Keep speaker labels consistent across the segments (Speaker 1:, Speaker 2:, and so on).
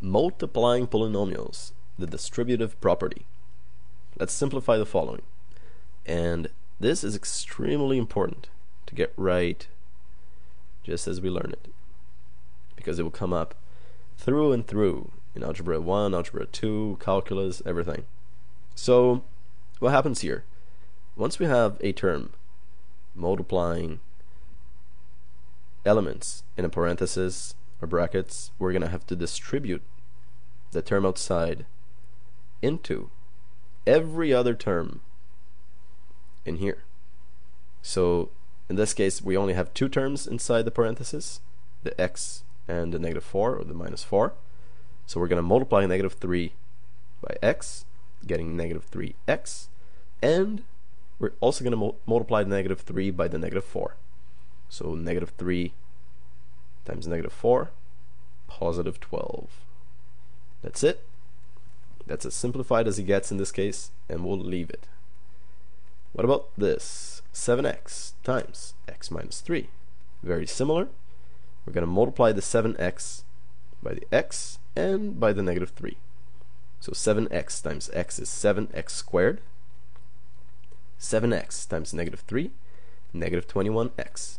Speaker 1: multiplying polynomials, the distributive property. Let's simplify the following. And this is extremely important to get right just as we learn it. Because it will come up through and through in Algebra 1, Algebra 2, Calculus, everything. So, what happens here? Once we have a term multiplying elements in a parenthesis or brackets, we're going to have to distribute the term outside into every other term in here. So in this case, we only have two terms inside the parenthesis, the x and the negative 4, or the minus 4. So we're going to multiply negative 3 by x, getting negative 3x, and we're also going to mu multiply negative 3 by the negative 4. So negative 3 times negative 4, positive 12. That's it. That's as simplified as it gets in this case, and we'll leave it. What about this? 7x times x minus 3. Very similar. We're going to multiply the 7x by the x and by the negative 3. So 7x times x is 7x squared. 7x times negative 3, negative 21x.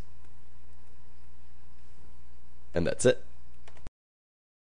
Speaker 1: And that's it.